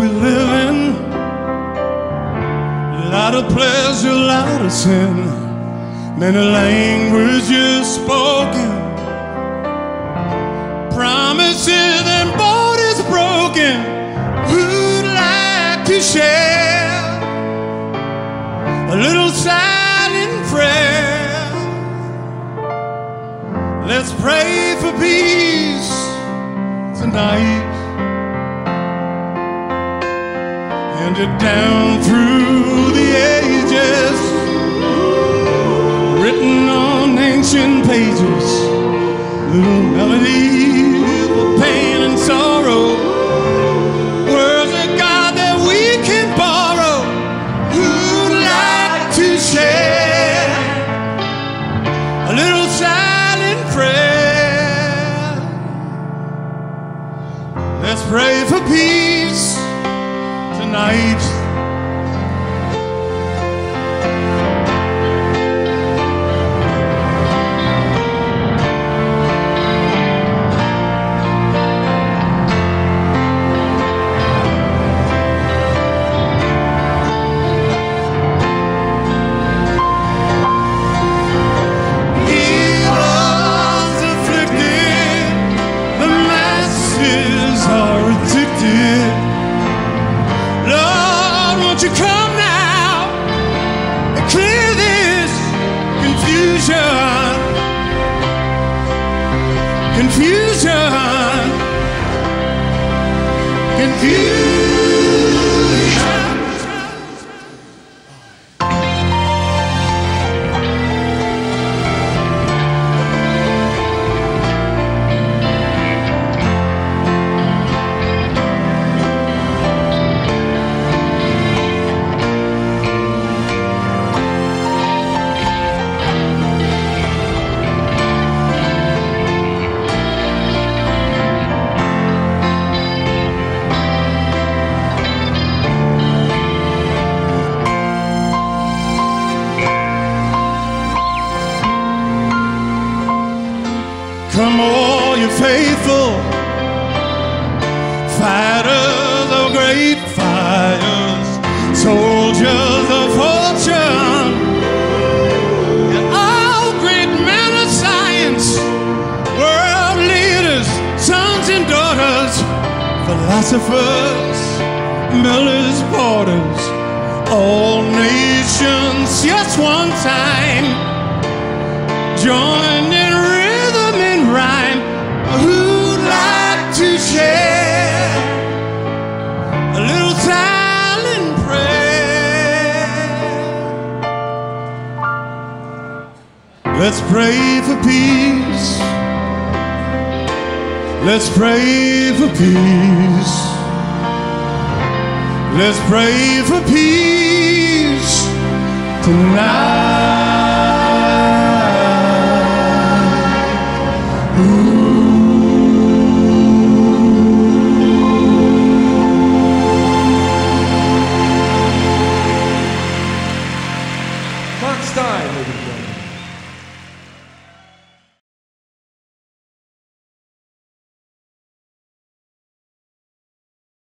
we live in. A lot of pleasure, a lot of sin. Many languages spoken. Promises and borders broken. Who'd like to share a little silent prayer? Let's pray for peace tonight. Handed down through the ages, written on ancient pages, little melodies of pain and sorrow, words of God that we can borrow. Who'd like to share a little silent prayer? Let's pray for peace tonight. Confusion. Confusion. Faithful. Fighters of great fires, soldiers of fortune, and all great men of science, world leaders, sons and daughters, philosophers, millers, porters, all nations, just one time. Join Let's pray for peace. Let's pray for peace. Let's pray for peace tonight.